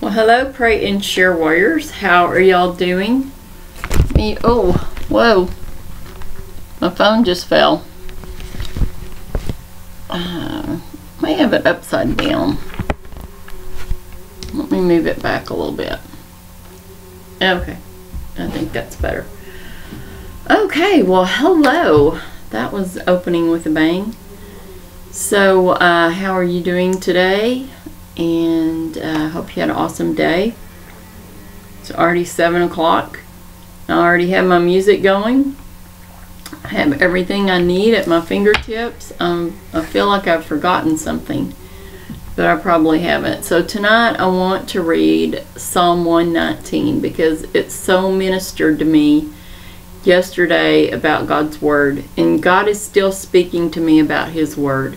Well, hello, pray and share warriors. How are y'all doing? Me, oh, whoa. My phone just fell. Uh, may have it upside down. Let me move it back a little bit. Okay, I think that's better. Okay, well, hello. That was opening with a bang. So, uh, how are you doing today? And I uh, hope you had an awesome day. It's already 7 o'clock. I already have my music going. I have everything I need at my fingertips. Um, I feel like I've forgotten something, but I probably haven't. So tonight I want to read Psalm 119 because it's so ministered to me yesterday about God's Word. And God is still speaking to me about His Word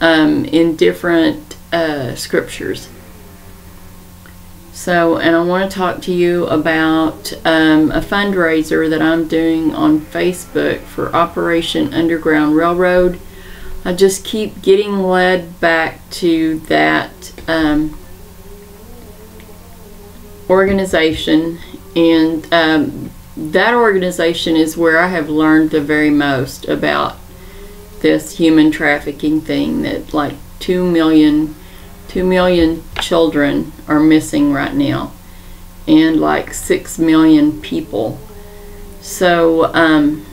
um, in different uh, scriptures. So, and I want to talk to you about um, a fundraiser that I'm doing on Facebook for Operation Underground Railroad. I just keep getting led back to that um, organization, and um, that organization is where I have learned the very most about this human trafficking thing that like 2 million 2 million children are missing right now and like 6 million people. So um,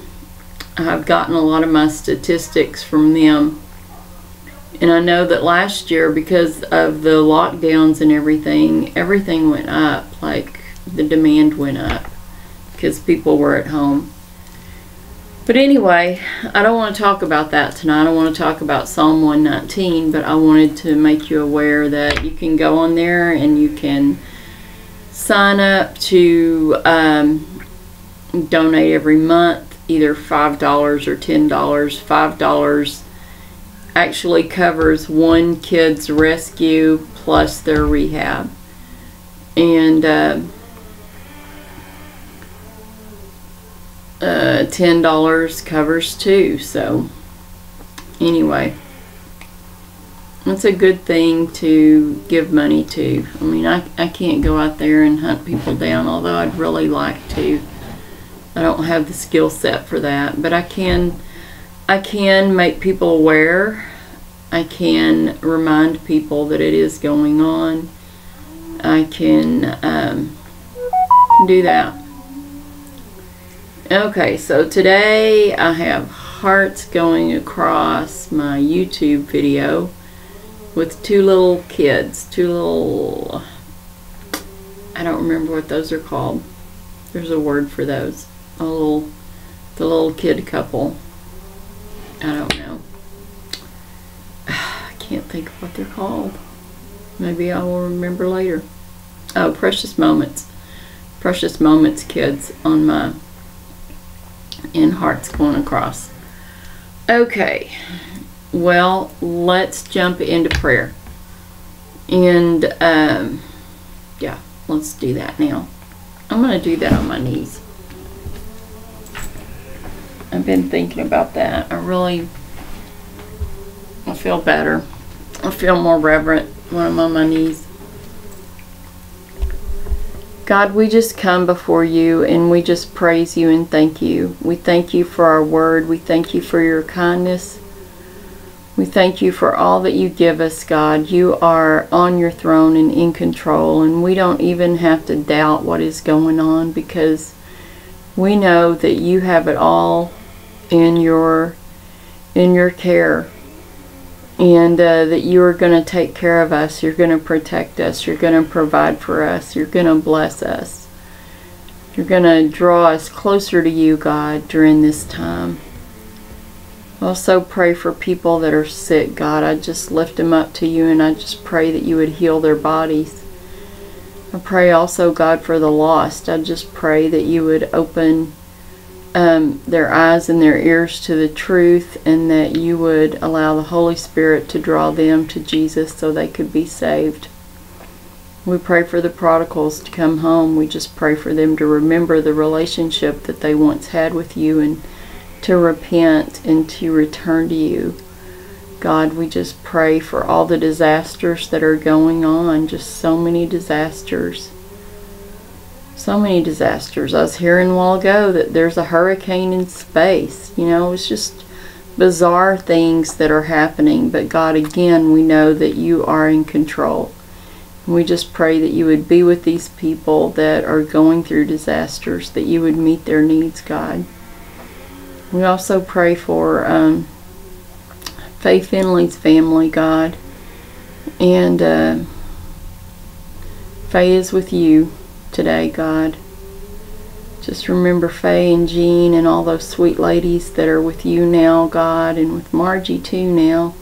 I've gotten a lot of my statistics from them. And I know that last year, because of the lockdowns and everything, everything went up. Like the demand went up because people were at home. But anyway, I don't want to talk about that tonight. I want to talk about Psalm 119, but I wanted to make you aware that you can go on there and you can sign up to um, donate every month, either $5 or $10. $5 actually covers one kid's rescue plus their rehab. And uh, uh, $10 covers two. So, anyway, it's a good thing to give money to. I mean, I, I can't go out there and hunt people down, although I'd really like to. I don't have the skill set for that, but I can I can make people aware. I can remind people that it is going on. I can um, do that. Okay, so today I have hearts going across my YouTube video with two little kids, two little, I don't remember what those are called. There's a word for those. A little, the little kid couple. I don't know. I can't think of what they're called. Maybe I will remember later. Oh, Precious Moments. Precious Moments kids on my and hearts going across. Okay, well, let's jump into prayer. And, um, yeah, let's do that now. I'm going to do that on my knees. I've been thinking about that. I really, I feel better. I feel more reverent when I'm on my knees. God, we just come before you and we just praise you and thank you. We thank you for our word. We thank you for your kindness. We thank you for all that you give us, God. You are on your throne and in control, and we don't even have to doubt what is going on because we know that you have it all in your in your care and uh, that you are going to take care of us. You're going to protect us. You're going to provide for us. You're going to bless us. You're going to draw us closer to you, God, during this time. Also pray for people that are sick, God. I just lift them up to you and I just pray that you would heal their bodies. I pray also, God, for the lost. I just pray that you would open um, their eyes and their ears to the truth, and that you would allow the Holy Spirit to draw them to Jesus so they could be saved. We pray for the prodigals to come home. We just pray for them to remember the relationship that they once had with you and to repent and to return to you. God, we just pray for all the disasters that are going on, just so many disasters. So many disasters. I was hearing a while ago that there's a hurricane in space. You know, it's just bizarre things that are happening. But God, again, we know that you are in control. We just pray that you would be with these people that are going through disasters, that you would meet their needs, God. We also pray for um, Faye Finley's family, God. And uh, Faye is with you today, God. Just remember Faye and Jean and all those sweet ladies that are with you now, God, and with Margie too now.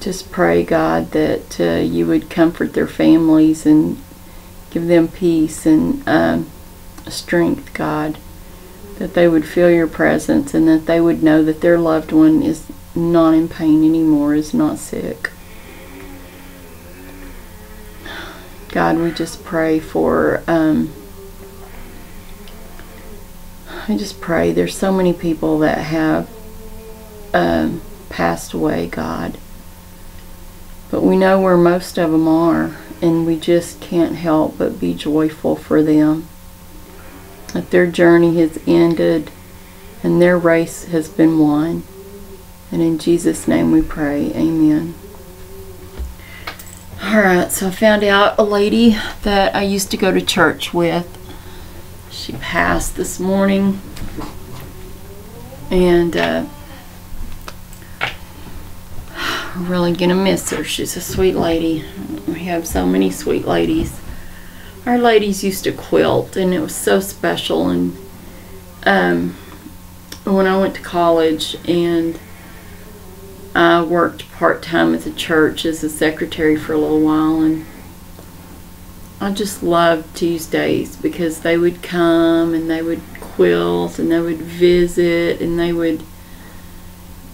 Just pray, God, that uh, you would comfort their families and give them peace and um, strength, God. That they would feel your presence and that they would know that their loved one is not in pain anymore, is not sick. God, we just pray for, um, I just pray there's so many people that have um, passed away, God. But we know where most of them are, and we just can't help but be joyful for them. That their journey has ended and their race has been won. And in Jesus' name we pray. Amen. Alright, so I found out a lady that I used to go to church with. She passed this morning. And uh, I'm really gonna miss her. She's a sweet lady. We have so many sweet ladies. Our ladies used to quilt and it was so special and um, when I went to college and I worked part-time at the church as a secretary for a little while and I just loved Tuesdays because they would come and they would quilt and they would visit and they would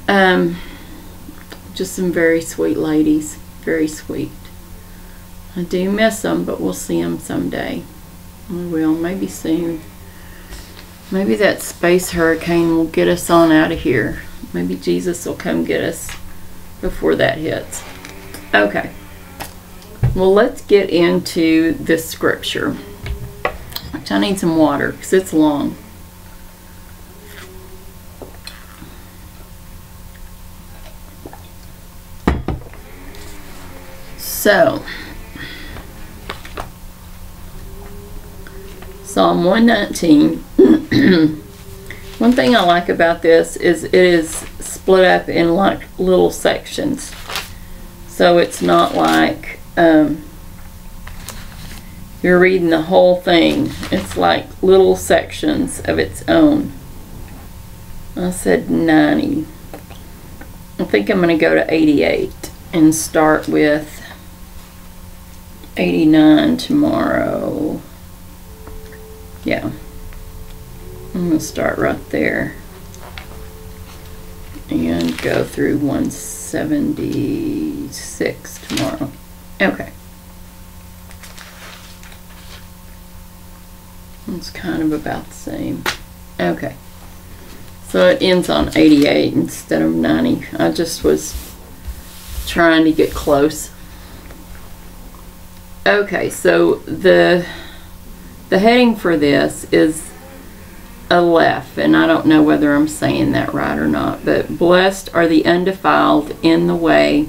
um, just some very sweet ladies very sweet. I do miss them but we'll see them someday. We will maybe soon. Maybe that space hurricane will get us on out of here Maybe Jesus will come get us before that hits. Okay. Well, let's get into this scripture. I need some water because it's long. So, Psalm 119. One thing I like about this is it is split up in like little sections. So it's not like um, you're reading the whole thing. It's like little sections of its own. I said 90. I think I'm going to go to 88 and start with 89 tomorrow. Yeah. I'm going to start right there and go through 176 tomorrow. Okay. It's kind of about the same. Okay. So it ends on 88 instead of 90. I just was trying to get close. Okay, so the the heading for this is Aleph, and I don't know whether I'm saying that right or not, but blessed are the undefiled in the way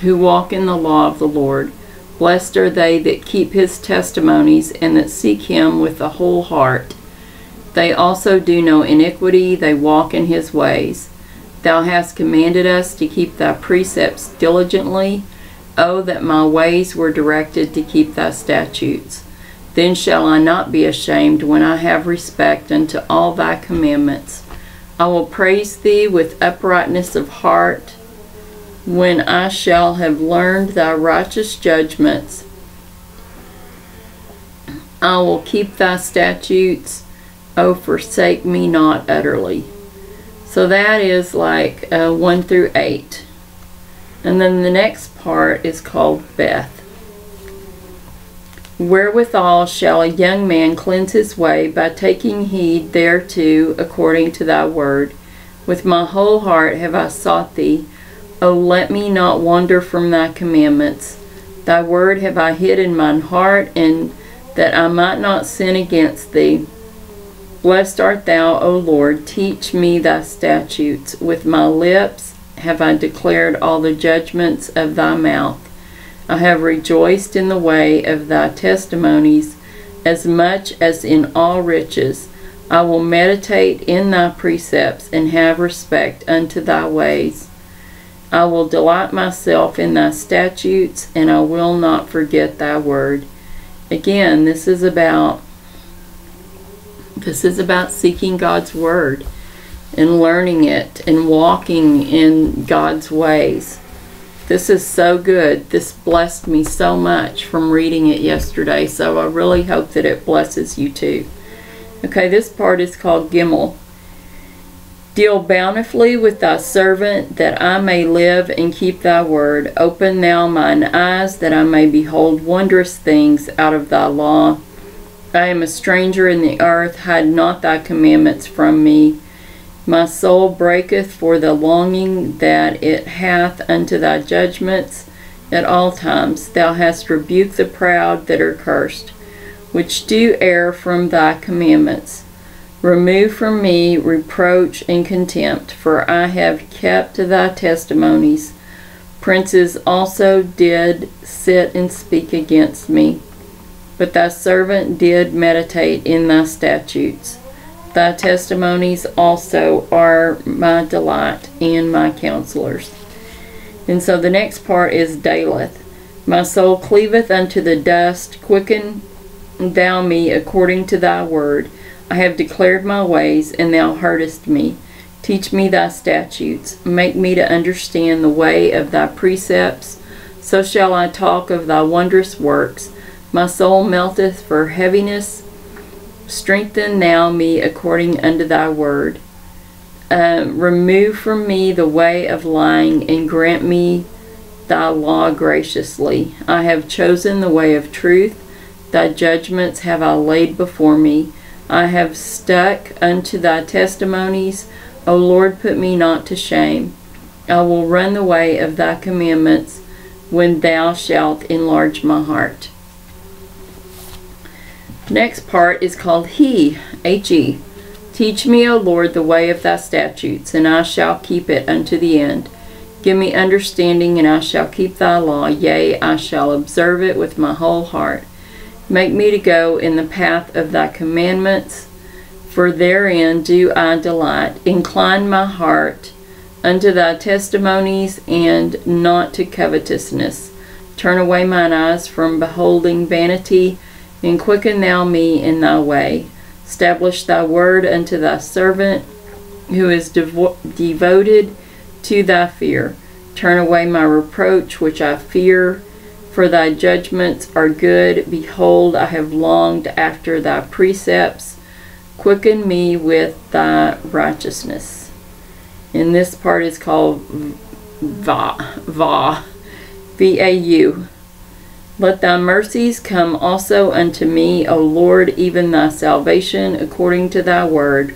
who walk in the law of the Lord. Blessed are they that keep his testimonies and that seek him with the whole heart. They also do no iniquity, they walk in his ways. Thou hast commanded us to keep thy precepts diligently. Oh, that my ways were directed to keep thy statutes. Then shall I not be ashamed when I have respect unto all thy commandments. I will praise thee with uprightness of heart when I shall have learned thy righteous judgments. I will keep thy statutes. O forsake me not utterly. So that is like uh, 1 through 8. And then the next part is called Beth. Wherewithal shall a young man cleanse his way by taking heed thereto according to thy word. With my whole heart have I sought thee. O let me not wander from thy commandments. Thy word have I hid in mine heart, and that I might not sin against thee. Blessed art thou, O Lord, teach me thy statutes. With my lips have I declared all the judgments of thy mouth. I have rejoiced in the way of thy testimonies as much as in all riches. I will meditate in thy precepts and have respect unto thy ways. I will delight myself in thy statutes, and I will not forget thy word. Again, this is about this is about seeking God's word and learning it and walking in God's ways. This is so good. This blessed me so much from reading it yesterday, so I really hope that it blesses you too. Okay, this part is called Gimel. Deal bountifully with thy servant, that I may live and keep thy word. Open thou mine eyes, that I may behold wondrous things out of thy law. I am a stranger in the earth, hide not thy commandments from me. My soul breaketh for the longing that it hath unto thy judgments at all times. Thou hast rebuked the proud that are cursed, which do err from thy commandments. Remove from me reproach and contempt, for I have kept thy testimonies. Princes also did sit and speak against me, but thy servant did meditate in thy statutes. Thy testimonies also are my delight and my counselors. And so the next part is Daleth. My soul cleaveth unto the dust. Quicken thou me according to thy word. I have declared my ways, and thou heardest me. Teach me thy statutes. Make me to understand the way of thy precepts. So shall I talk of thy wondrous works. My soul melteth for heaviness Strengthen now me according unto thy word. Uh, remove from me the way of lying and grant me thy law graciously. I have chosen the way of truth. Thy judgments have I laid before me. I have stuck unto thy testimonies. O Lord, put me not to shame. I will run the way of thy commandments when thou shalt enlarge my heart. Next part is called He, H-E. Teach me, O Lord, the way of thy statutes, and I shall keep it unto the end. Give me understanding, and I shall keep thy law. Yea, I shall observe it with my whole heart. Make me to go in the path of thy commandments, for therein do I delight. Incline my heart unto thy testimonies, and not to covetousness. Turn away mine eyes from beholding vanity and quicken thou me in thy way. Establish thy word unto thy servant, who is devo- devoted to thy fear. Turn away my reproach, which I fear, for thy judgments are good. Behold, I have longed after thy precepts. Quicken me with thy righteousness. And this part is called Va, Va, V A U. Let thy mercies come also unto me, O Lord, even thy salvation, according to thy word.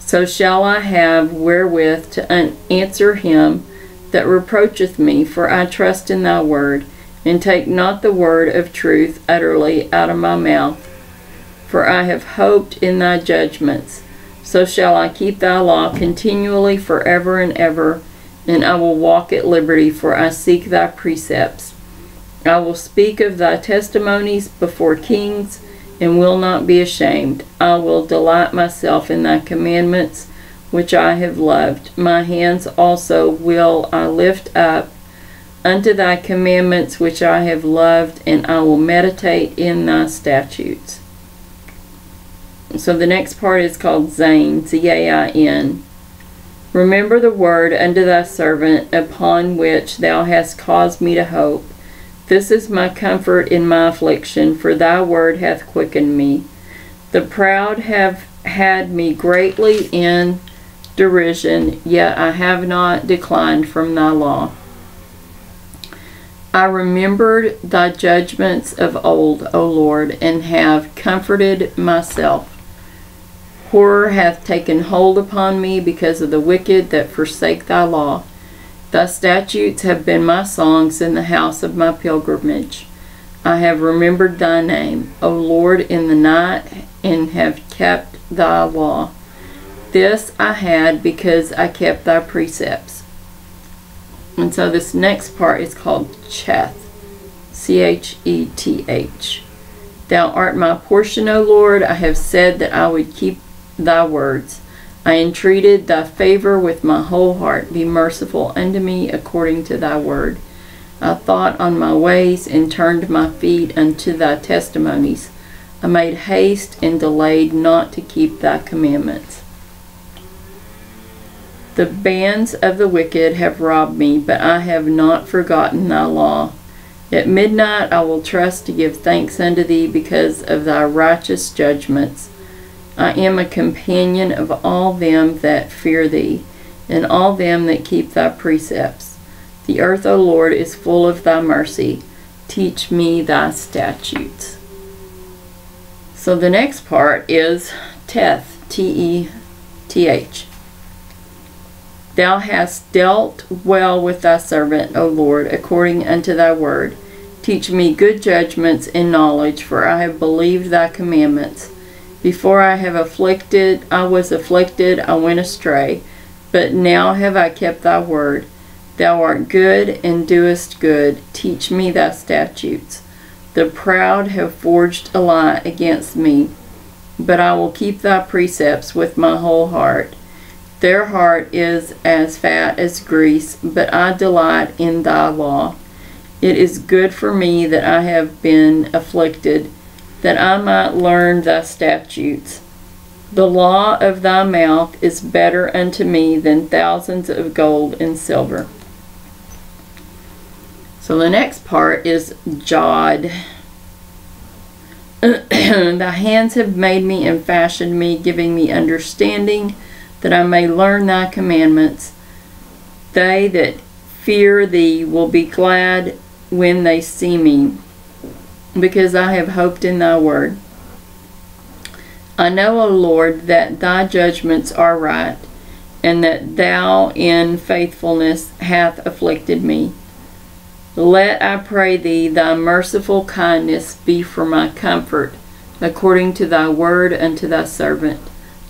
So shall I have wherewith to answer him that reproacheth me, for I trust in thy word, and take not the word of truth utterly out of my mouth. For I have hoped in thy judgments. So shall I keep thy law continually forever and ever, and I will walk at liberty, for I seek thy precepts. I will speak of thy testimonies before kings and will not be ashamed. I will delight myself in thy commandments, which I have loved. My hands also will I lift up unto thy commandments, which I have loved, and I will meditate in thy statutes. So the next part is called Zain, Z A I N. Remember the word unto thy servant, upon which thou hast caused me to hope this is my comfort in my affliction, for thy word hath quickened me. The proud have had me greatly in derision, yet I have not declined from thy law. I remembered thy judgments of old, O Lord, and have comforted myself. Horror hath taken hold upon me because of the wicked that forsake thy law. Thy statutes have been my songs in the house of my pilgrimage. I have remembered thy name, O Lord, in the night, and have kept thy law. This I had because I kept thy precepts. And so this next part is called Cheth. C H E T H. Thou art my portion, O Lord. I have said that I would keep thy words. I entreated thy favor with my whole heart. Be merciful unto me according to thy word. I thought on my ways and turned my feet unto thy testimonies. I made haste and delayed not to keep thy commandments. The bands of the wicked have robbed me, but I have not forgotten thy law. At midnight I will trust to give thanks unto thee because of thy righteous judgments. I am a companion of all them that fear thee, and all them that keep thy precepts. The earth, O Lord, is full of thy mercy. Teach me thy statutes. So the next part is Teth, T E T H. Thou hast dealt well with thy servant, O Lord, according unto thy word. Teach me good judgments and knowledge, for I have believed thy commandments. Before I have afflicted, I was afflicted, I went astray, but now have I kept thy word. Thou art good and doest good. Teach me thy statutes. The proud have forged a lie against me, but I will keep thy precepts with my whole heart. Their heart is as fat as grease, but I delight in thy law. It is good for me that I have been afflicted, that I might learn thy statutes. The law of thy mouth is better unto me than thousands of gold and silver. So the next part is Jod. the hands have made me and fashioned me, giving me understanding that I may learn thy commandments. They that fear thee will be glad when they see me, because I have hoped in thy word. I know, O Lord, that thy judgments are right, and that thou in faithfulness hath afflicted me. Let, I pray thee, thy merciful kindness be for my comfort, according to thy word unto thy servant.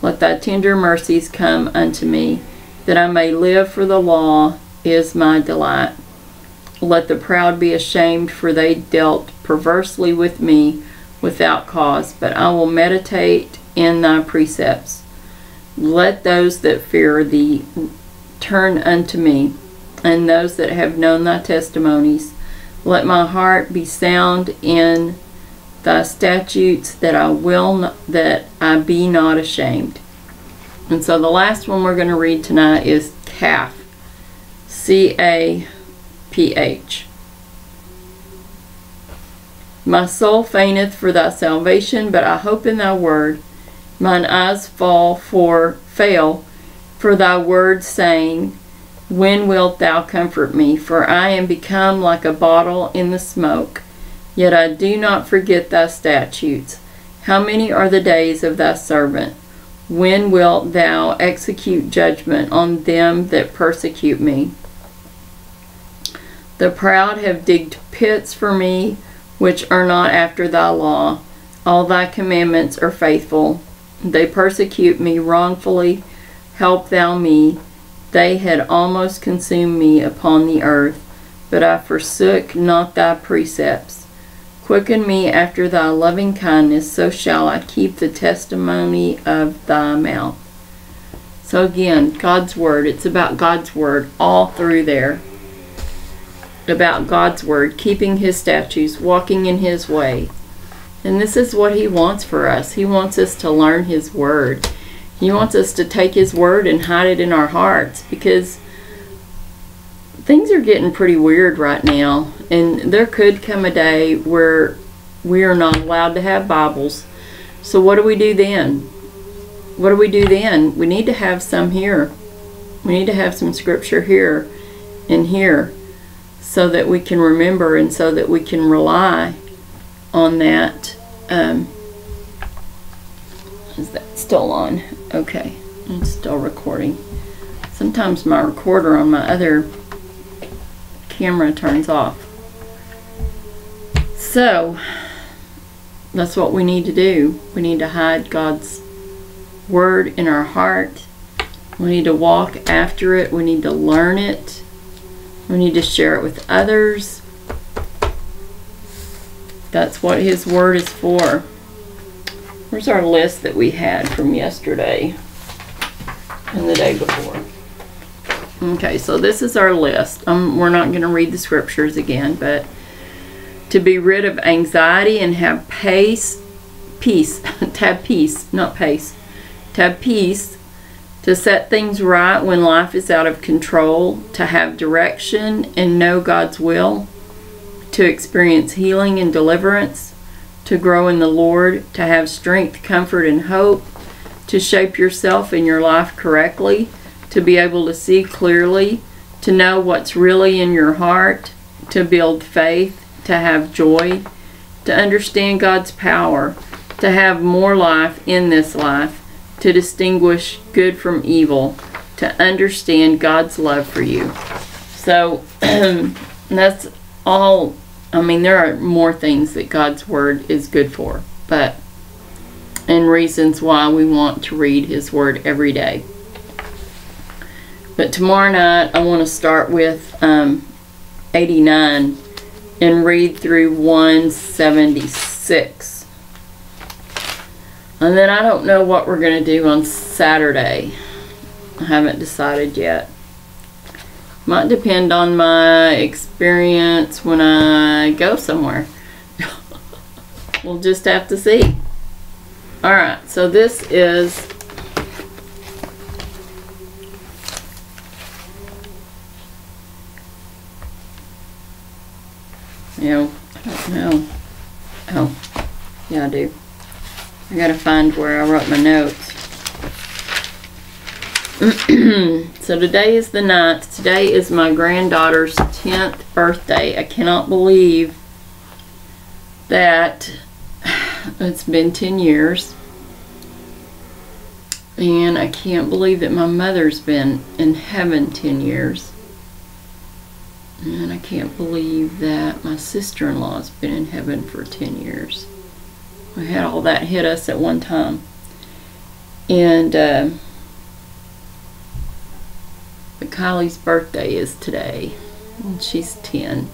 Let thy tender mercies come unto me, that I may live, for the law is my delight. Let the proud be ashamed, for they dealt perversely with me without cause, but I will meditate in thy precepts. Let those that fear thee turn unto me, and those that have known thy testimonies. Let my heart be sound in thy statutes that I will not, that I be not ashamed. And so the last one we're going to read tonight is Caph. C A P H. My soul fainteth for thy salvation, but I hope in thy word. Mine eyes fall for fail for thy word, saying, When wilt thou comfort me? For I am become like a bottle in the smoke. Yet I do not forget thy statutes. How many are the days of thy servant? When wilt thou execute judgment on them that persecute me? The proud have digged pits for me, which are not after thy law. All thy commandments are faithful. They persecute me wrongfully. Help thou me. They had almost consumed me upon the earth, but I forsook not thy precepts. Quicken me after thy loving kindness, so shall I keep the testimony of thy mouth. So again, God's Word. It's about God's Word all through there. About God's Word, keeping His statutes, walking in His way. And this is what He wants for us. He wants us to learn His Word. He wants us to take His Word and hide it in our hearts because things are getting pretty weird right now, and there could come a day where we are not allowed to have Bibles. So, what do we do then? What do we do then? We need to have some here. We need to have some scripture here and here. So that we can remember and so that we can rely on that. Um, is that still on? Okay, it's still recording. Sometimes my recorder on my other camera turns off. So, that's what we need to do. We need to hide God's word in our heart. We need to walk after it. We need to learn it. We need to share it with others. That's what His Word is for. Where's our list that we had from yesterday and the day before? Okay, so this is our list. Um, we're not going to read the scriptures again, but to be rid of anxiety and have pace, peace, to have peace, not pace, to have peace to set things right when life is out of control, to have direction and know God's will, to experience healing and deliverance, to grow in the Lord, to have strength, comfort, and hope, to shape yourself and your life correctly, to be able to see clearly, to know what's really in your heart, to build faith, to have joy, to understand God's power, to have more life in this life to distinguish good from evil, to understand God's love for you. So that's all. I mean, there are more things that God's Word is good for, but and reasons why we want to read His Word every day. But tomorrow night, I want to start with um, 89 and read through 176. And then I don't know what we're going to do on Saturday. I haven't decided yet. Might depend on my experience when I go somewhere. we'll just have to see. Alright, so this is you know, I don't know. Oh, yeah, I do. I gotta find where I wrote my notes. so today is the 9th. Today is my granddaughter's 10th birthday. I cannot believe that it's been 10 years. And I can't believe that my mother's been in heaven 10 years. And I can't believe that my sister-in-law's been in heaven for 10 years we had all that hit us at one time. And uh, but Kylie's birthday is today. And she's 10.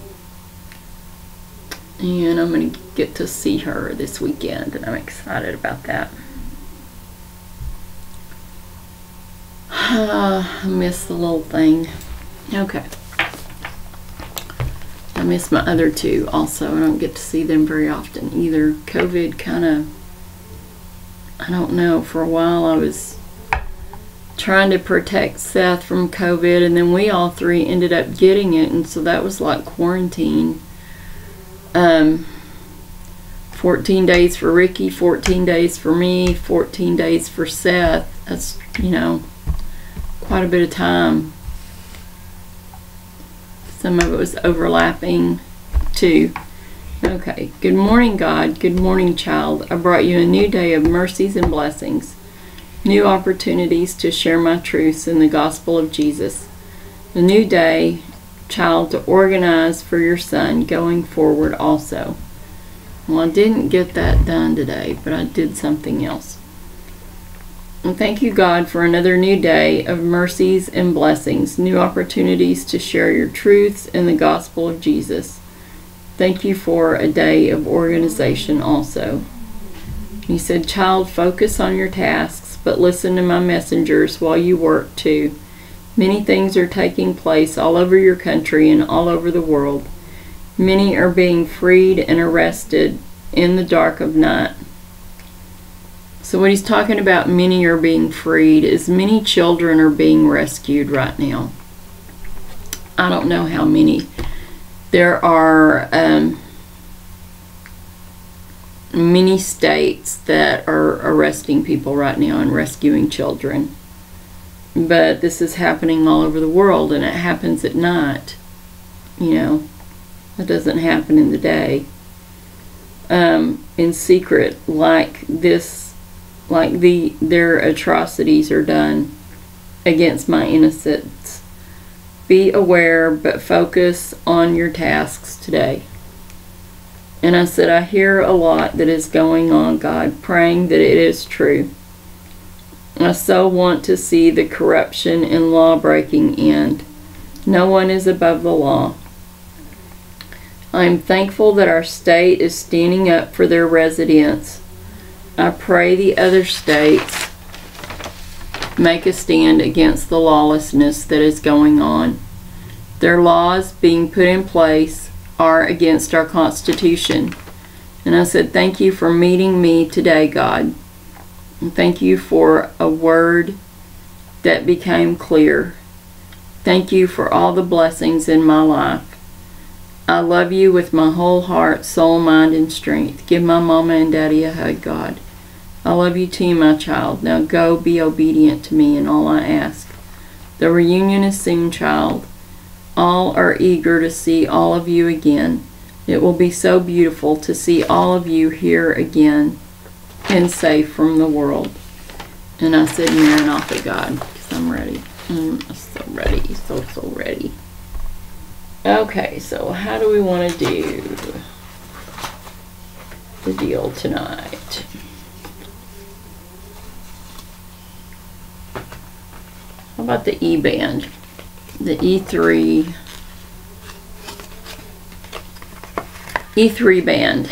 And I'm going to get to see her this weekend, and I'm excited about that. I miss the little thing. Okay. Miss my other two also. I don't get to see them very often either. COVID kind of, I don't know, for a while I was trying to protect Seth from COVID and then we all three ended up getting it and so that was like quarantine. Um, 14 days for Ricky, 14 days for me, 14 days for Seth. That's, you know, quite a bit of time some of it was overlapping too. Okay. Good morning, God. Good morning, child. I brought you a new day of mercies and blessings, new opportunities to share my truths in the gospel of Jesus. A new day, child, to organize for your son going forward also. Well, I didn't get that done today, but I did something else. And thank you, God, for another new day of mercies and blessings, new opportunities to share your truths in the gospel of Jesus. Thank you for a day of organization also. He said, Child, focus on your tasks, but listen to my messengers while you work too. Many things are taking place all over your country and all over the world. Many are being freed and arrested in the dark of night. So what he's talking about many are being freed is many children are being rescued right now. I don't know how many. There are um, many states that are arresting people right now and rescuing children. But this is happening all over the world and it happens at night. you know, it doesn't happen in the day. Um, in secret, like this, like the their atrocities are done against my innocence. Be aware, but focus on your tasks today. And I said, I hear a lot that is going on, God, praying that it is true. I so want to see the corruption and law breaking end. No one is above the law. I am thankful that our state is standing up for their residents. I pray the other states make a stand against the lawlessness that is going on. Their laws being put in place are against our Constitution. And I said, Thank you for meeting me today, God. And thank you for a word that became clear. Thank you for all the blessings in my life. I love you with my whole heart, soul, mind, and strength. Give my mama and daddy a hug, God. I love you too, my child. Now go be obedient to me in all I ask. The reunion is soon, child. All are eager to see all of you again. It will be so beautiful to see all of you here again and safe from the world. And I said, Maranatha, God, because I'm ready. Mm, I'm so ready, so, so ready. Okay, so how do we want to do the deal tonight? How about the E band? The E3 E3 band.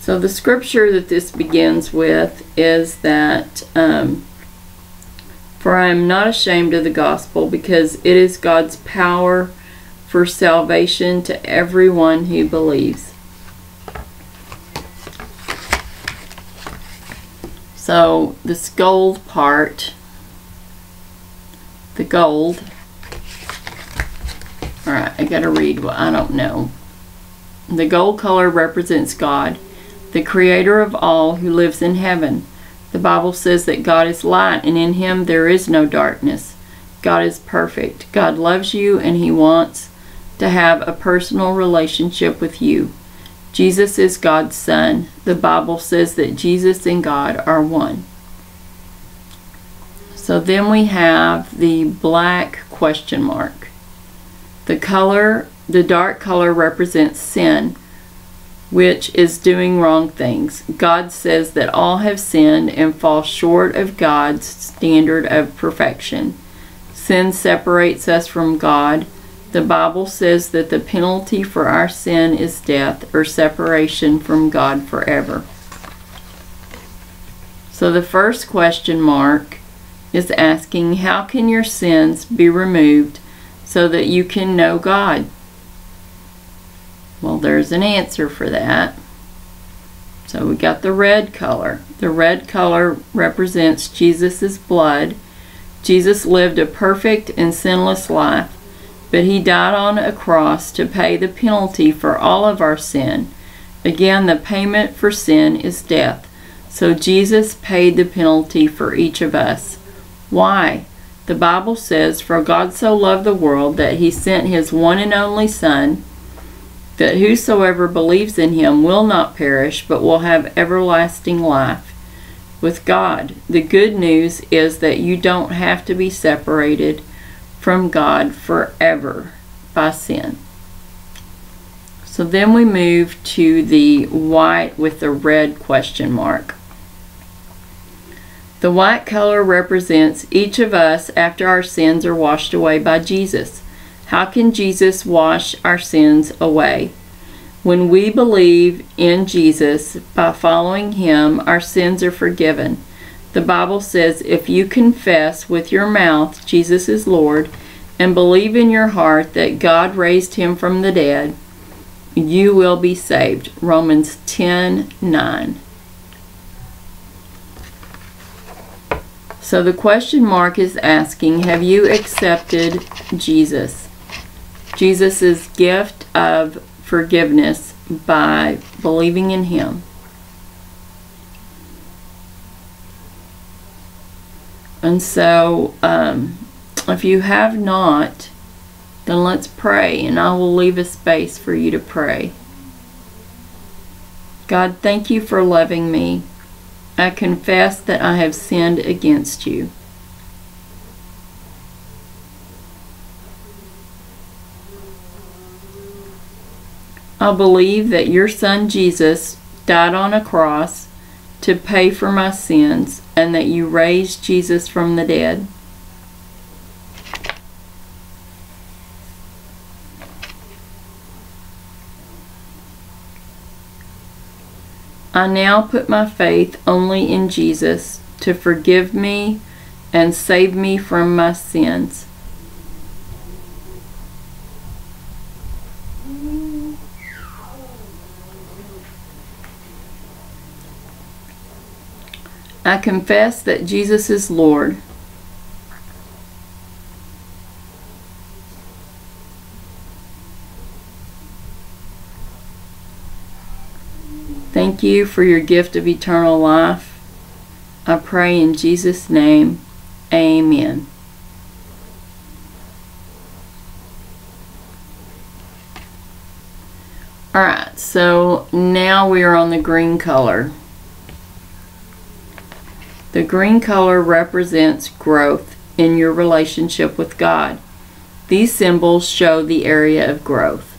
So the scripture that this begins with is that, um, For I am not ashamed of the gospel, because it is God's power for salvation to everyone who believes. So this gold part, the gold, all right, I gotta read what I don't know. The gold color represents God, the creator of all who lives in heaven. The Bible says that God is light and in him there is no darkness. God is perfect. God loves you and he wants to have a personal relationship with you. Jesus is God's Son. The Bible says that Jesus and God are one. So then we have the black question mark. The color, the dark color represents sin, which is doing wrong things. God says that all have sinned and fall short of God's standard of perfection. Sin separates us from God the Bible says that the penalty for our sin is death or separation from God forever. So the first question mark is asking how can your sins be removed so that you can know God? Well, there's an answer for that. So we got the red color. The red color represents Jesus' blood. Jesus lived a perfect and sinless life but he died on a cross to pay the penalty for all of our sin. Again, the payment for sin is death. So Jesus paid the penalty for each of us. Why? The Bible says, For God so loved the world that he sent his one and only Son, that whosoever believes in him will not perish, but will have everlasting life with God. The good news is that you don't have to be separated from God forever by sin. So then we move to the white with the red question mark. The white color represents each of us after our sins are washed away by Jesus. How can Jesus wash our sins away? When we believe in Jesus, by following him, our sins are forgiven. The Bible says if you confess with your mouth Jesus is Lord and believe in your heart that God raised him from the dead, you will be saved. Romans 10 9. So the question mark is asking Have you accepted Jesus? Jesus' gift of forgiveness by believing in him. And so um, If you have not, then let's pray, and I will leave a space for you to pray. God, thank you for loving me. I confess that I have sinned against you. I believe that your son Jesus died on a cross to pay for my sins and that you raised Jesus from the dead. I now put my faith only in Jesus to forgive me and save me from my sins. I confess that Jesus is Lord. Thank you for your gift of eternal life. I pray in Jesus' name. Amen. Alright, so now we are on the green color. The green color represents growth in your relationship with God. These symbols show the area of growth.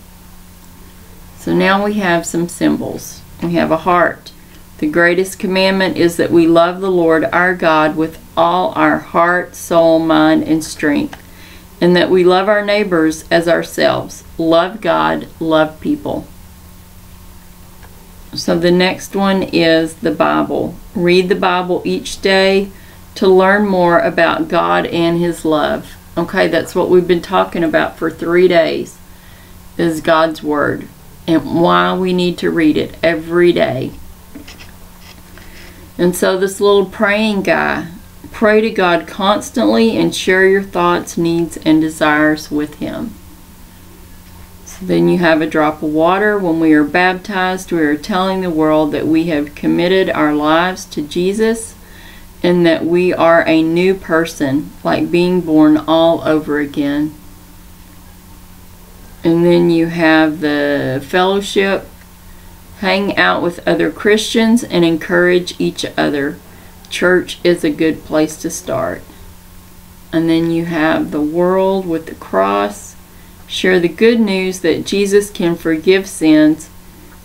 So now we have some symbols. We have a heart. The greatest commandment is that we love the Lord our God with all our heart, soul, mind, and strength, and that we love our neighbors as ourselves. Love God, love people. So the next one is the Bible. Read the Bible each day to learn more about God and His love. Okay, that's what we've been talking about for three days is God's Word and why we need to read it every day. And so this little praying guy, pray to God constantly and share your thoughts, needs, and desires with Him. Then you have a drop of water. When we are baptized, we are telling the world that we have committed our lives to Jesus and that we are a new person, like being born all over again. And then you have the fellowship, hang out with other Christians and encourage each other. Church is a good place to start. And then you have the world with the cross Share the good news that Jesus can forgive sins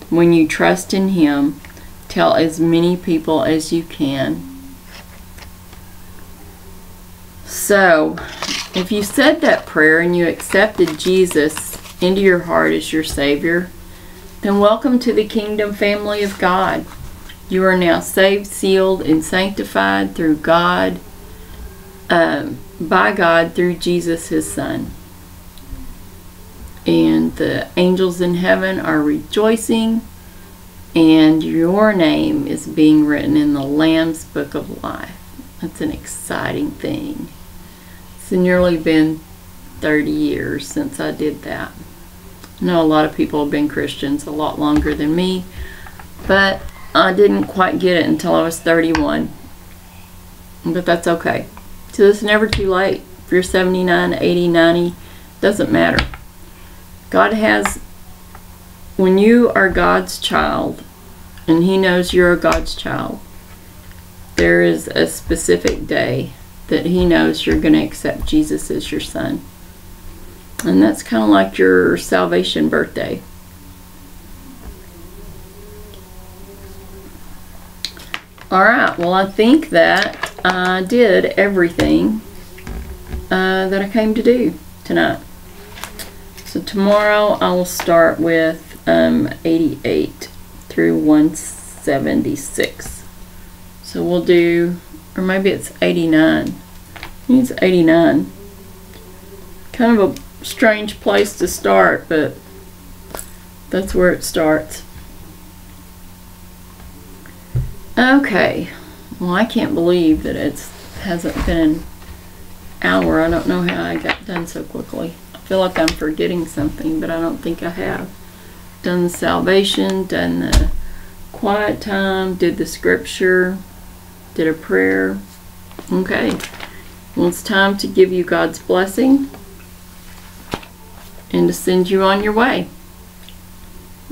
when you trust in Him. Tell as many people as you can. So, if you said that prayer and you accepted Jesus into your heart as your Savior, then welcome to the kingdom family of God. You are now saved, sealed, and sanctified through God, um, by God through Jesus, His Son and the angels in heaven are rejoicing, and your name is being written in the Lamb's Book of Life. That's an exciting thing. It's nearly been 30 years since I did that. I know a lot of people have been Christians a lot longer than me, but I didn't quite get it until I was 31. But that's okay. So it's never too late. If you're 79, 80, 90, doesn't matter. God has, when you are God's child, and He knows you're a God's child, there is a specific day that He knows you're going to accept Jesus as your son. And that's kind of like your salvation birthday. Alright, well, I think that I did everything uh, that I came to do tonight. So tomorrow I will start with um, 88 through 176. So we'll do, or maybe it's 89. I think it's 89. Kind of a strange place to start, but that's where it starts. Okay. Well, I can't believe that it hasn't been an hour. I don't know how I got done so quickly feel like I'm forgetting something, but I don't think I have. Done the salvation, done the quiet time, did the scripture, did a prayer. Okay. Well, it's time to give you God's blessing and to send you on your way.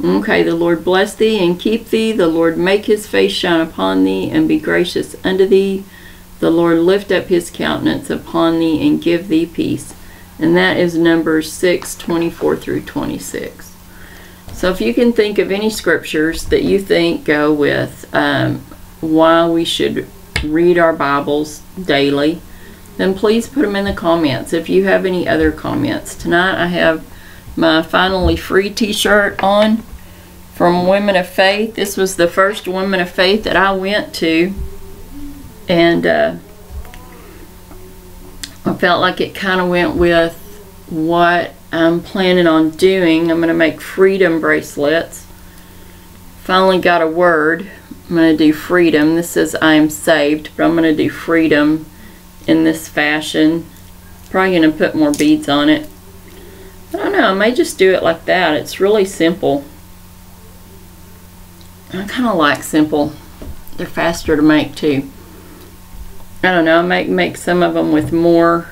Okay, the Lord bless thee and keep thee. The Lord make his face shine upon thee and be gracious unto thee. The Lord lift up his countenance upon thee and give thee peace. And that is Numbers 6 24 through 26. So if you can think of any scriptures that you think go with um, why we should read our Bibles daily, then please put them in the comments. If you have any other comments. Tonight I have my Finally Free t-shirt on from Women of Faith. This was the first Women of Faith that I went to. And uh, I felt like it kind of went with what I'm planning on doing. I'm going to make freedom bracelets. Finally got a word. I'm going to do freedom. This says I am saved, but I'm going to do freedom in this fashion. Probably going to put more beads on it. I don't know. I may just do it like that. It's really simple. I kind of like simple. They're faster to make too. I don't know. I might make some of them with more.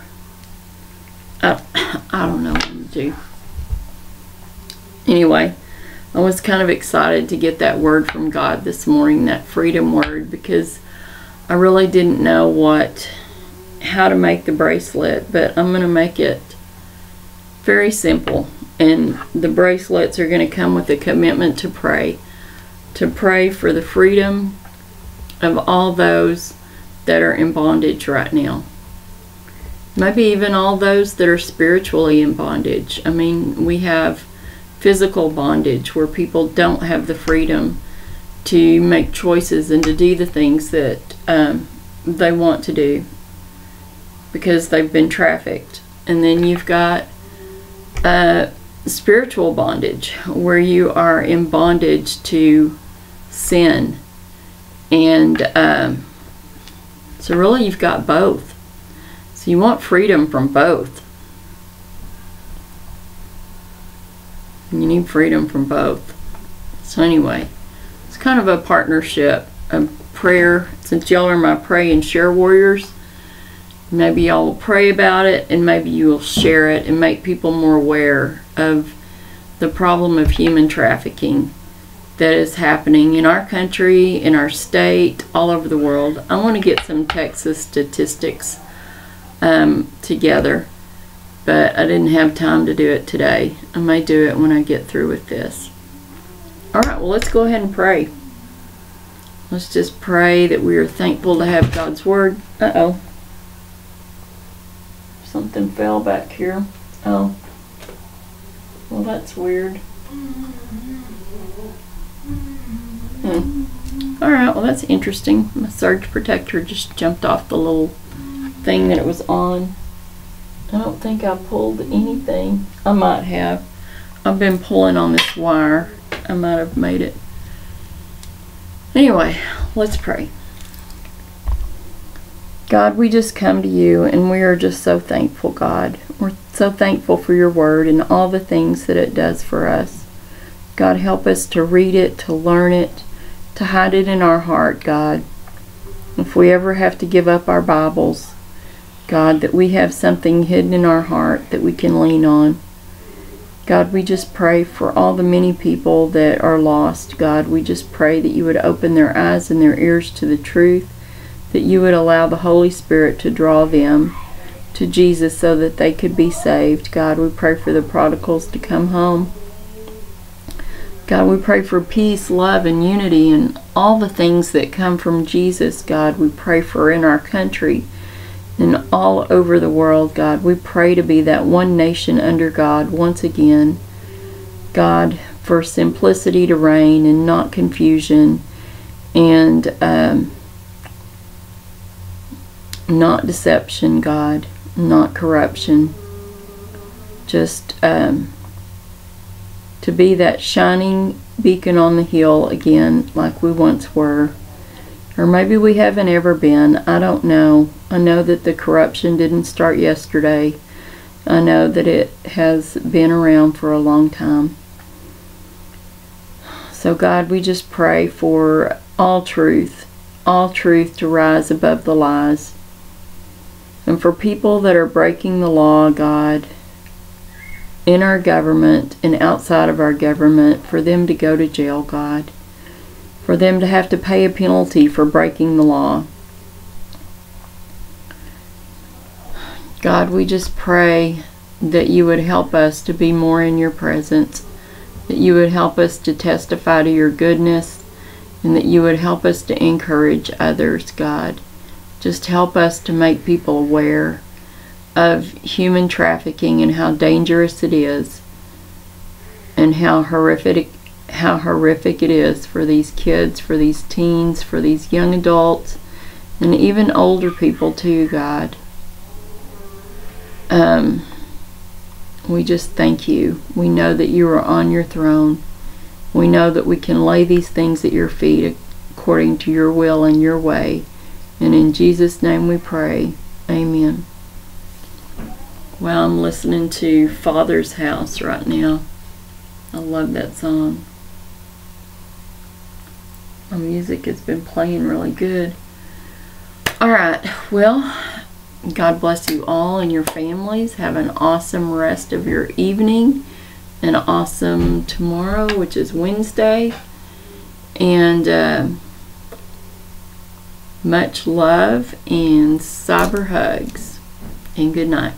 I, uh, I don't know what to do. Anyway, I was kind of excited to get that word from God this morning, that freedom word, because I really didn't know what, how to make the bracelet, but I'm going to make it very simple. And the bracelets are going to come with a commitment to pray, to pray for the freedom of all those that are in bondage right now. Maybe even all those that are spiritually in bondage. I mean, we have physical bondage where people don't have the freedom to make choices and to do the things that um, they want to do because they've been trafficked. And then you've got uh, spiritual bondage where you are in bondage to sin and um, so really you've got both. So you want freedom from both. And you need freedom from both. So anyway, it's kind of a partnership, a prayer. Since y'all are my pray and share warriors, maybe y'all will pray about it and maybe you will share it and make people more aware of the problem of human trafficking that is happening in our country, in our state, all over the world. I want to get some Texas statistics um, together, but I didn't have time to do it today. I may do it when I get through with this. All right, well, let's go ahead and pray. Let's just pray that we are thankful to have God's Word. Uh-oh. Something fell back here. Oh. Well, that's weird. Hmm. Alright, well that's interesting. My surge protector just jumped off the little thing that it was on. I don't think I pulled anything. I might have. I've been pulling on this wire. I might have made it. Anyway, let's pray. God, we just come to you and we are just so thankful, God. We're so thankful for your word and all the things that it does for us. God, help us to read it, to learn it, to hide it in our heart, God. If we ever have to give up our Bibles, God, that we have something hidden in our heart that we can lean on. God, we just pray for all the many people that are lost. God, we just pray that you would open their eyes and their ears to the truth, that you would allow the Holy Spirit to draw them to Jesus so that they could be saved. God, we pray for the prodigals to come home. God, we pray for peace, love, and unity and all the things that come from Jesus, God. We pray for in our country and all over the world, God. We pray to be that one nation under God once again. God, for simplicity to reign and not confusion and um, not deception, God, not corruption. Just um, to be that shining beacon on the hill again like we once were. Or maybe we haven't ever been. I don't know. I know that the corruption didn't start yesterday. I know that it has been around for a long time. So, God, we just pray for all truth, all truth to rise above the lies And for people that are breaking the law, God, in our government and outside of our government, for them to go to jail, God, for them to have to pay a penalty for breaking the law. God, we just pray that you would help us to be more in your presence, that you would help us to testify to your goodness, and that you would help us to encourage others, God. Just help us to make people aware of human trafficking and how dangerous it is and how horrific how horrific it is for these kids, for these teens, for these young adults, and even older people too, God. Um, we just thank you. We know that you are on your throne. We know that we can lay these things at your feet according to your will and your way. And in Jesus' name we pray. Amen. Well, I'm listening to Father's House right now. I love that song. My music has been playing really good. Alright, well, God bless you all and your families. Have an awesome rest of your evening. An awesome tomorrow, which is Wednesday. And uh, much love and cyber hugs. And good night.